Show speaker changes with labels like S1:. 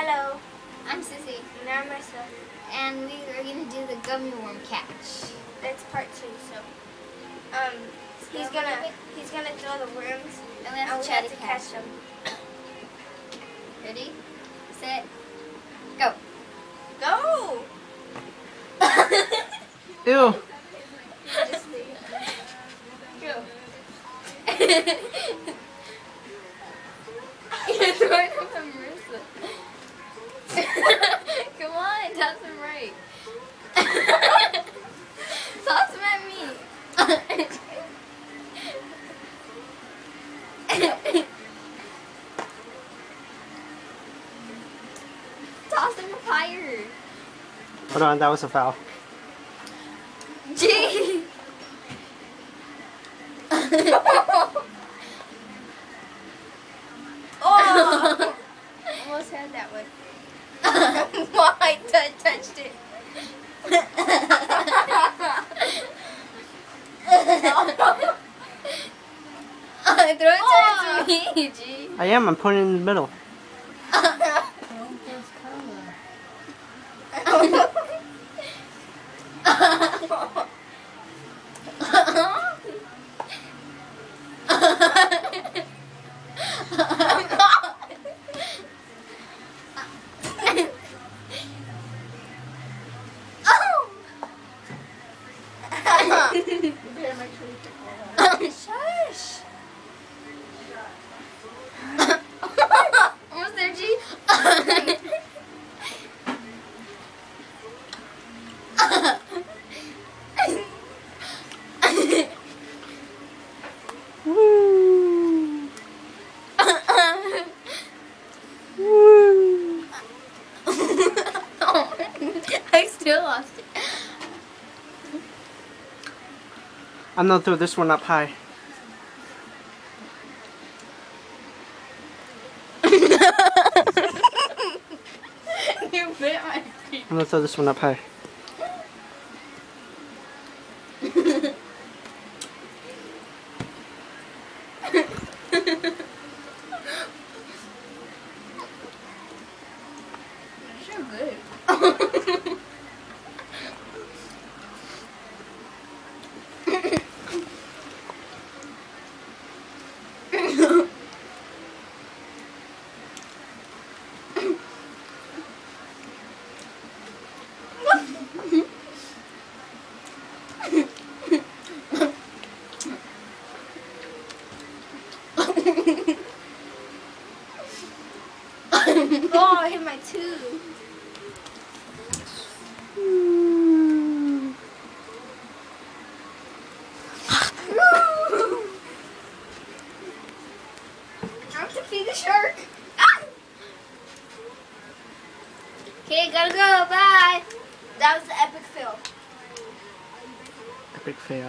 S1: Hello,
S2: I'm Sissi,
S1: and I'm Marissa.
S2: and we are going to do the gummy worm catch.
S1: That's part two. So, um, he's gonna he's gonna throw the worms,
S2: And we
S1: and
S2: have
S1: we
S2: to try
S1: have
S2: to
S1: to
S2: catch
S1: catch them.
S2: Ready, set, go.
S1: Go!
S3: Ew.
S1: Go.
S2: You're throwing them at Marissa. Come on, toss them right. toss them at me. toss up higher.
S3: Hold on, that was a foul.
S2: Gee.
S1: Oh! Almost had that one. Why? I touched it.
S2: I oh, throw it towards ah. me, G.
S3: I am, I'm putting it in the middle.
S2: Shush. Almost there, G.
S3: Woo! Woo!
S2: I still lost
S3: I'm gonna throw this one up high.
S2: you bit my feet.
S3: I'm gonna throw this one up high.
S2: So good.
S1: Oh, I hit my tooth. I have to feed the shark. Ah!
S2: Okay, gotta go. Bye.
S1: That was the epic fail.
S3: Epic fail.